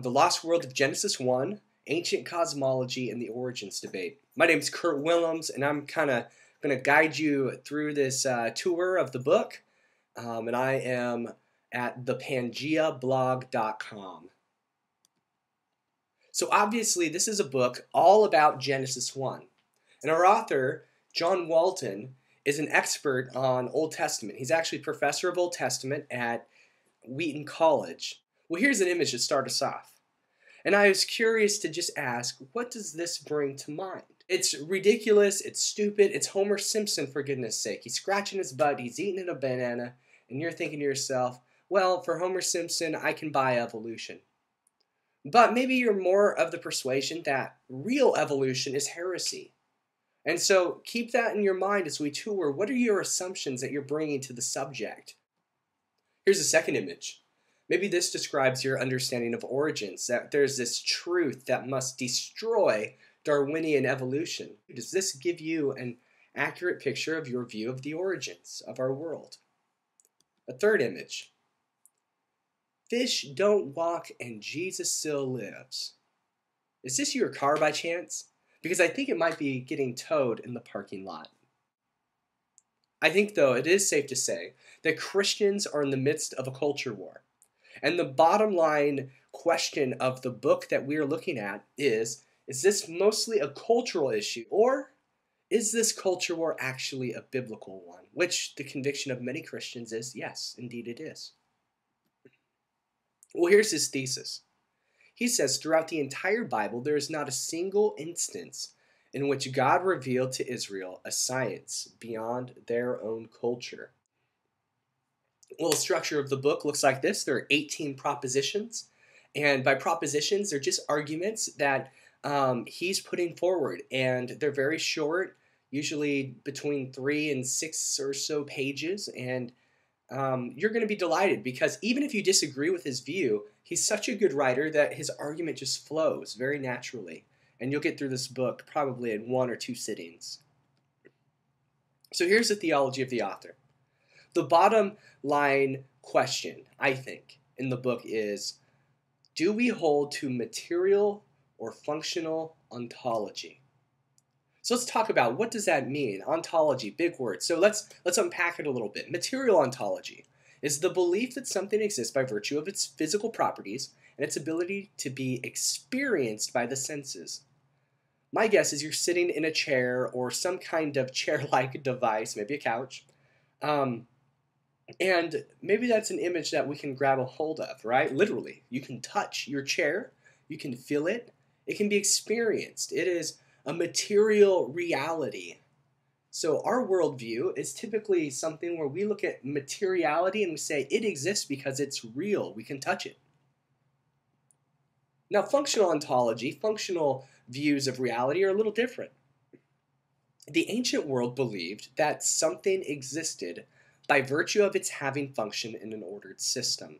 The Lost World of Genesis 1, Ancient Cosmology, and the Origins Debate. My name is Kurt Willems, and I'm kind of going to guide you through this uh, tour of the book. Um, and I am at thepangeablog.com. So, obviously, this is a book all about Genesis 1. And our author, John Walton, is an expert on Old Testament. He's actually professor of Old Testament at Wheaton College. Well, here's an image to start us off. And I was curious to just ask, what does this bring to mind? It's ridiculous, it's stupid, it's Homer Simpson for goodness sake. He's scratching his butt, he's eating a banana, and you're thinking to yourself, well, for Homer Simpson, I can buy evolution. But maybe you're more of the persuasion that real evolution is heresy. And so keep that in your mind as we tour. What are your assumptions that you're bringing to the subject? Here's a second image. Maybe this describes your understanding of origins, that there's this truth that must destroy Darwinian evolution. Does this give you an accurate picture of your view of the origins of our world? A third image. Fish don't walk and Jesus still lives. Is this your car by chance? Because I think it might be getting towed in the parking lot. I think, though, it is safe to say that Christians are in the midst of a culture war. And the bottom line question of the book that we are looking at is is this mostly a cultural issue or is this culture war actually a biblical one? Which the conviction of many Christians is yes, indeed it is. Well, here's his thesis. He says throughout the entire Bible, there is not a single instance in which God revealed to Israel a science beyond their own culture little structure of the book looks like this. There are 18 propositions, and by propositions, they're just arguments that um, he's putting forward, and they're very short, usually between three and six or so pages, and um, you're going to be delighted because even if you disagree with his view, he's such a good writer that his argument just flows very naturally, and you'll get through this book probably in one or two sittings. So here's the theology of the author. The bottom line question, I think, in the book is do we hold to material or functional ontology? So let's talk about what does that mean? Ontology, big word. So let's let's unpack it a little bit. Material ontology is the belief that something exists by virtue of its physical properties and its ability to be experienced by the senses. My guess is you're sitting in a chair or some kind of chair-like device, maybe a couch, um, and maybe that's an image that we can grab a hold of, right? Literally, you can touch your chair, you can feel it, it can be experienced. It is a material reality. So, our worldview is typically something where we look at materiality and we say it exists because it's real, we can touch it. Now, functional ontology, functional views of reality are a little different. The ancient world believed that something existed by virtue of its having function in an ordered system.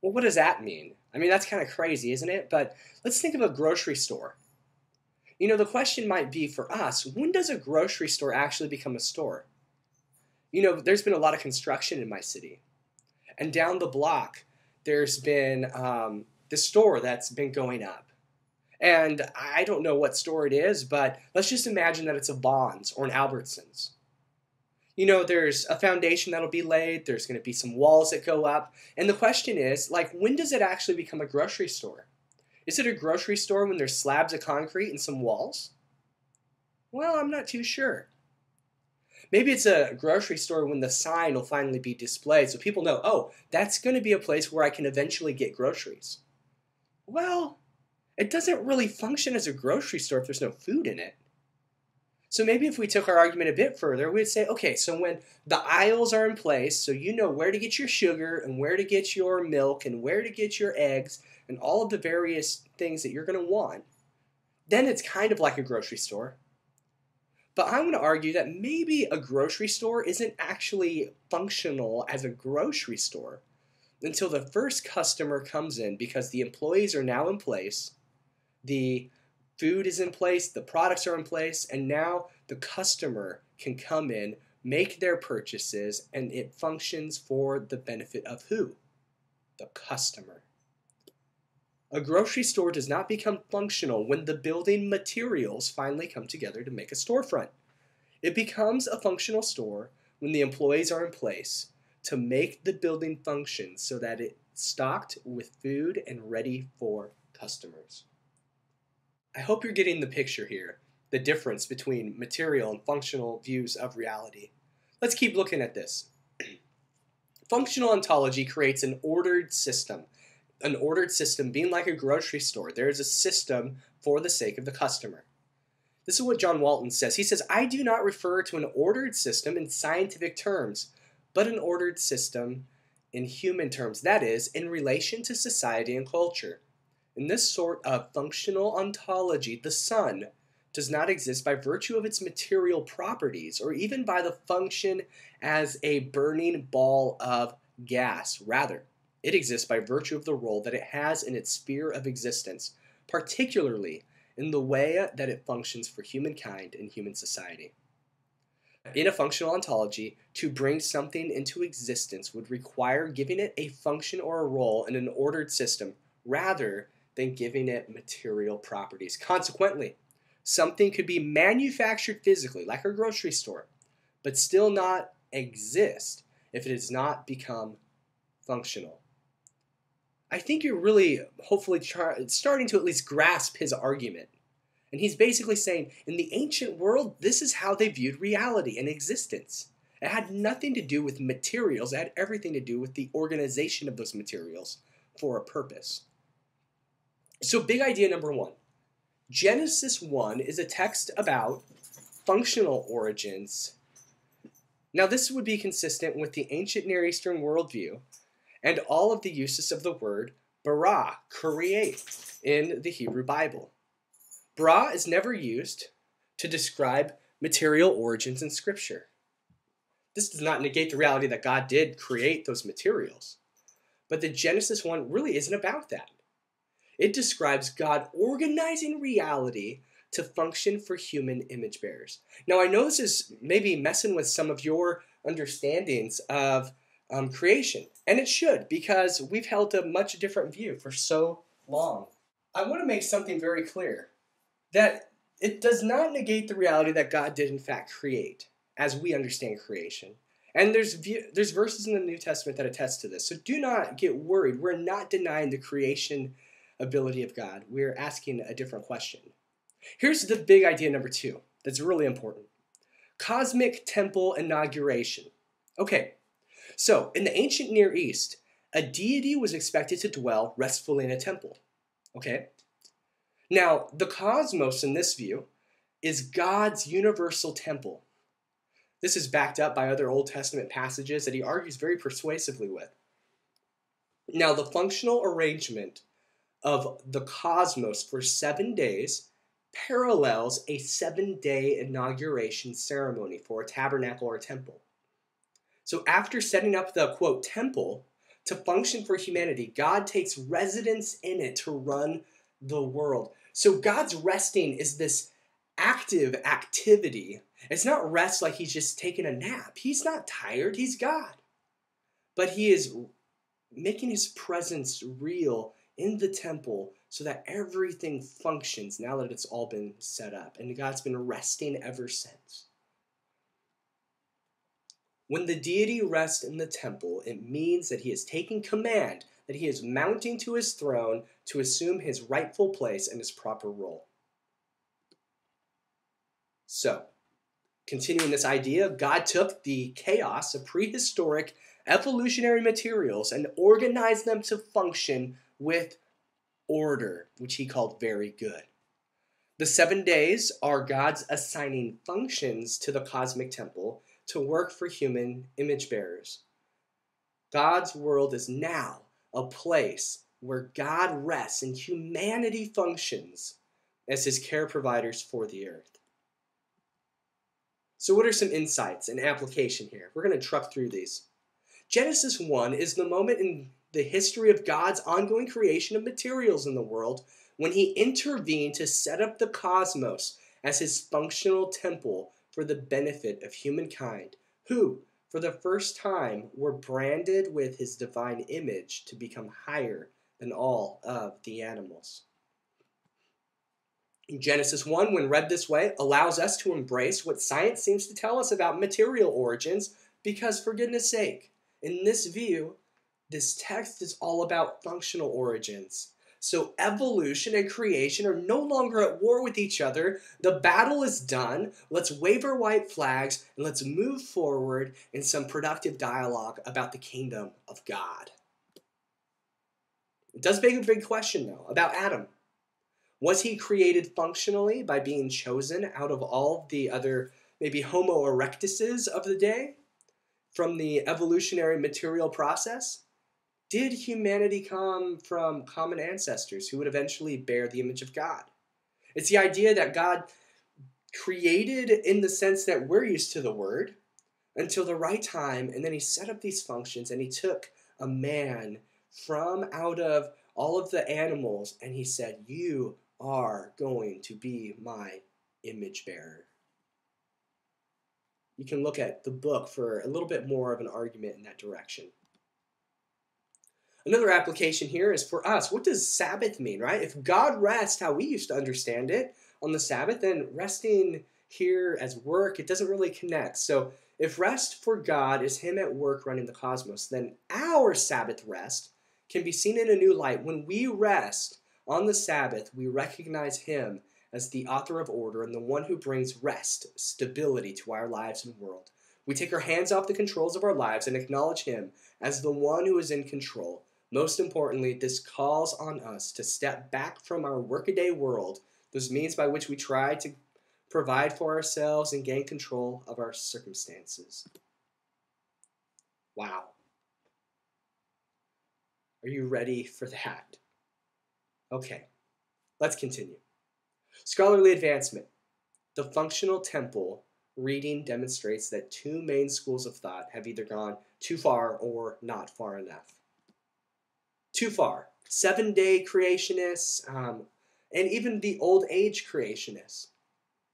Well, what does that mean? I mean, that's kind of crazy, isn't it? But let's think of a grocery store. You know, the question might be for us when does a grocery store actually become a store? You know, there's been a lot of construction in my city. And down the block, there's been um, the store that's been going up. And I don't know what store it is, but let's just imagine that it's a Vons or an Albertsons you know, there's a foundation that'll be laid, there's going to be some walls that go up. And the question is, like, when does it actually become a grocery store? Is it a grocery store when there's slabs of concrete and some walls? Well, I'm not too sure. Maybe it's a grocery store when the sign will finally be displayed so people know, oh, that's going to be a place where I can eventually get groceries. Well, it doesn't really function as a grocery store if there's no food in it. So maybe if we took our argument a bit further, we'd say, okay, so when the aisles are in place, so you know where to get your sugar and where to get your milk and where to get your eggs and all of the various things that you're going to want, then it's kind of like a grocery store. But I'm going to argue that maybe a grocery store isn't actually functional as a grocery store until the first customer comes in because the employees are now in place, the food is in place, the products are in place, and now the customer can come in, make their purchases, and it functions for the benefit of who? The customer. A grocery store does not become functional when the building materials finally come together to make a storefront. It becomes a functional store when the employees are in place to make the building function so that it's stocked with food and ready for customers. I hope you're getting the picture here, the difference between material and functional views of reality. Let's keep looking at this. Functional ontology creates an ordered system. An ordered system being like a grocery store, there is a system for the sake of the customer. This is what John Walton says. He says, I do not refer to an ordered system in scientific terms, but an ordered system in human terms, that is, in relation to society and culture. In this sort of functional ontology, the sun does not exist by virtue of its material properties or even by the function as a burning ball of gas. Rather, it exists by virtue of the role that it has in its sphere of existence, particularly in the way that it functions for humankind and human society. In a functional ontology, to bring something into existence would require giving it a function or a role in an ordered system rather than giving it material properties. Consequently, something could be manufactured physically, like a grocery store, but still not exist if it has not become functional. I think you're really, hopefully, starting to at least grasp his argument. And he's basically saying, in the ancient world, this is how they viewed reality and existence. It had nothing to do with materials, it had everything to do with the organization of those materials for a purpose. So, big idea number one Genesis 1 is a text about functional origins. Now, this would be consistent with the ancient Near Eastern worldview and all of the uses of the word bara, create, in the Hebrew Bible. Bara is never used to describe material origins in Scripture. This does not negate the reality that God did create those materials. But the Genesis one really isn't about that. It describes God organizing reality to function for human image bearers. Now, I know this is maybe messing with some of your understandings of um, creation, and it should because we've held a much different view for so long. I want to make something very clear that it does not negate the reality that God did, in fact, create as we understand creation. And there's there's verses in the New Testament that attest to this. So do not get worried. We're not denying the creation ability of God. We're asking a different question. Here's the big idea number two that's really important cosmic temple inauguration. Okay, so in the ancient Near East, a deity was expected to dwell restfully in a temple. Okay? Now, the cosmos in this view is God's universal temple. This is backed up by other Old Testament passages that he argues very persuasively with. Now, the functional arrangement of the cosmos for seven days parallels a seven day inauguration ceremony for a tabernacle or a temple. So, after setting up the quote temple to function for humanity, God takes residence in it to run the world. So, God's resting is this active activity. It's not rest like he's just taking a nap. He's not tired, he's God. But he is making his presence real in the temple so that everything functions now that it's all been set up. And God's been resting ever since. When the deity rests in the temple, it means that he is taking command, that he is mounting to his throne to assume his rightful place and his proper role. So, continuing this idea, God took the chaos of prehistoric evolutionary materials and organized them to function with order, which he called very good. The seven days are God's assigning functions to the cosmic temple to work for human image bearers. God's world is now a place where God rests and humanity functions as his care providers for the earth. So, what are some insights and application here? We're going to truck through these. Genesis 1 is the moment in the history of God's ongoing creation of materials in the world when he intervened to set up the cosmos as his functional temple for the benefit of humankind, who, for the first time, were branded with his divine image to become higher than all of the animals. Genesis 1, when read this way, allows us to embrace what science seems to tell us about material origins because, for goodness sake, in this view, this text is all about functional origins. So evolution and creation are no longer at war with each other. The battle is done. Let's wave our white flags and let's move forward in some productive dialogue about the kingdom of God. It does beg a big question, though, about Adam. Was he created functionally by being chosen out of all the other, maybe Homo erectuses of the day from the evolutionary material process? Did humanity come from common ancestors who would eventually bear the image of God? It's the idea that God created in the sense that we're used to the word until the right time, and then he set up these functions and he took a man from out of all of the animals and he said, You are going to be my image bearer. You can look at the book for a little bit more of an argument in that direction. Another application here is for us. What does Sabbath mean, right? If God rests how we used to understand it on the Sabbath, then resting here as work, it doesn't really connect. So if rest for God is Him at work running the cosmos, then our Sabbath rest can be seen in a new light. When we rest on the Sabbath, we recognize Him as the author of order and the one who brings rest, stability to our lives and world. We take our hands off the controls of our lives and acknowledge Him as the one who is in control most importantly, this calls on us to step back from our workaday world, those means by which we try to provide for ourselves and gain control of our circumstances. Wow. Are you ready for that? Okay, let's continue. Scholarly advancement. The functional temple reading demonstrates that two main schools of thought have either gone too far or not far enough too far. Seven day creationists, um, and even the old age creationists.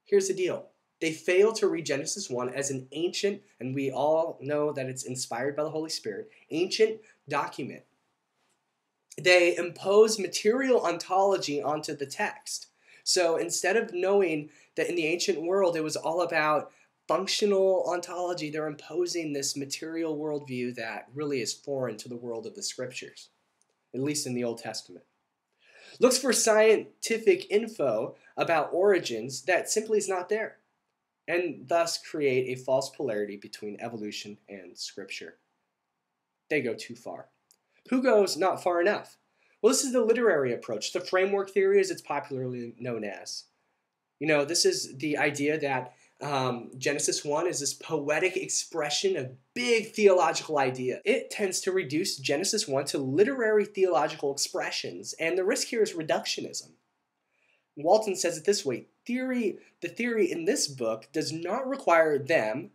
Here's the deal they fail to read Genesis 1 as an ancient, and we all know that it's inspired by the Holy Spirit, ancient document. They impose material ontology onto the text. So instead of knowing that in the ancient world it was all about functional ontology, they're imposing this material worldview that really is foreign to the world of the scriptures at least in the Old Testament. Looks for scientific info about origins that simply is not there, and thus create a false polarity between evolution and Scripture. They go too far. Who goes not far enough? Well, this is the literary approach, the framework theory, as it's popularly known as. You know, this is the idea that um, Genesis 1 is this poetic expression of big theological idea. It tends to reduce Genesis 1 to literary theological expressions, and the risk here is reductionism. Walton says it this way theory, the theory in this book does not require them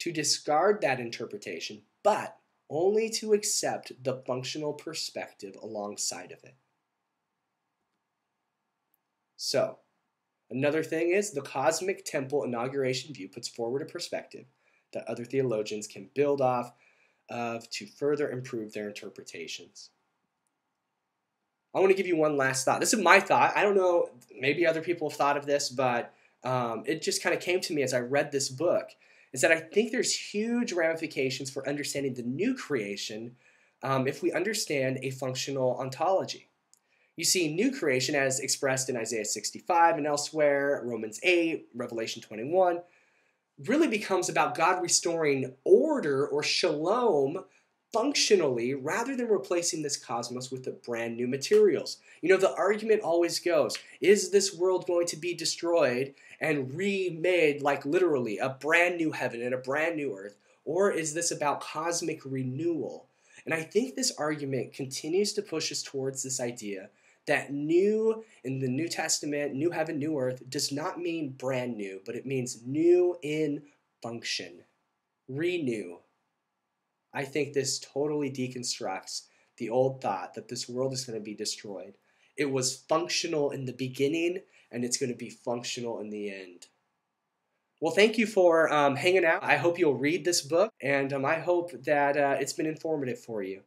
to discard that interpretation, but only to accept the functional perspective alongside of it. So, Another thing is the cosmic temple inauguration view puts forward a perspective that other theologians can build off of to further improve their interpretations. I want to give you one last thought. This is my thought. I don't know, maybe other people have thought of this, but um, it just kind of came to me as I read this book. Is that I think there's huge ramifications for understanding the new creation um, if we understand a functional ontology. You see new creation as expressed in Isaiah 65 and elsewhere, Romans 8, Revelation 21, really becomes about God restoring order or shalom functionally rather than replacing this cosmos with the brand new materials. You know, the argument always goes is this world going to be destroyed and remade like literally a brand new heaven and a brand new earth? Or is this about cosmic renewal? And I think this argument continues to push us towards this idea that new in the New Testament, new heaven, new earth, does not mean brand new, but it means new in function, renew. I think this totally deconstructs the old thought that this world is going to be destroyed. It was functional in the beginning, and it's going to be functional in the end. Well, thank you for um, hanging out. I hope you'll read this book, and um, I hope that uh, it's been informative for you.